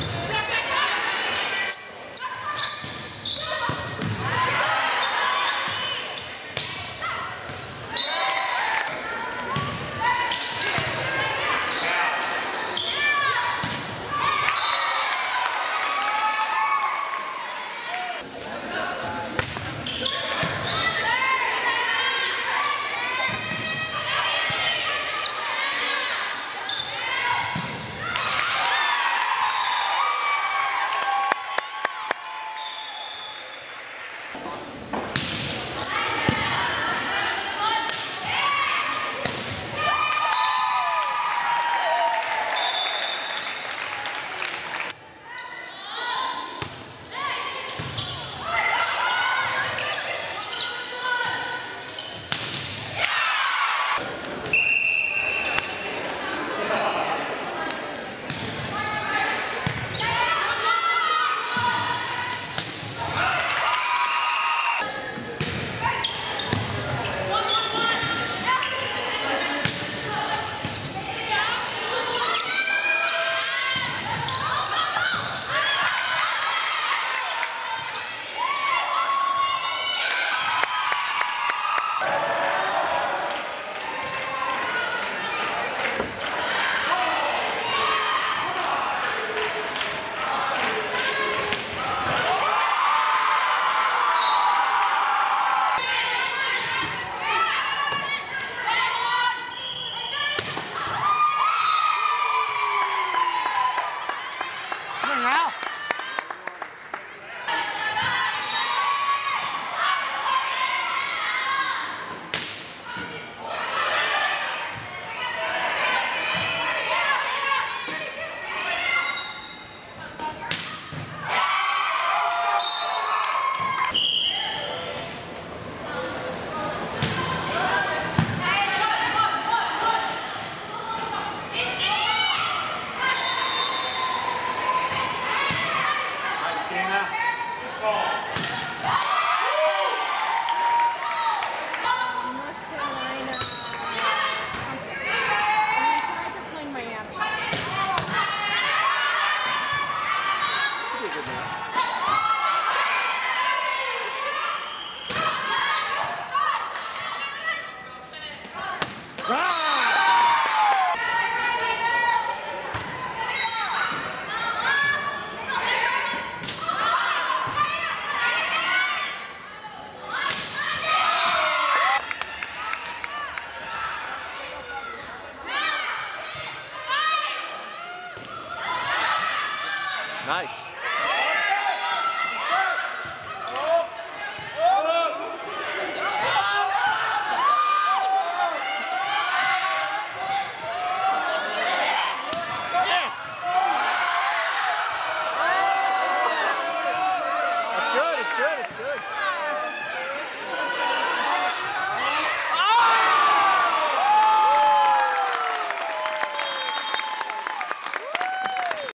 Yeah. Nice.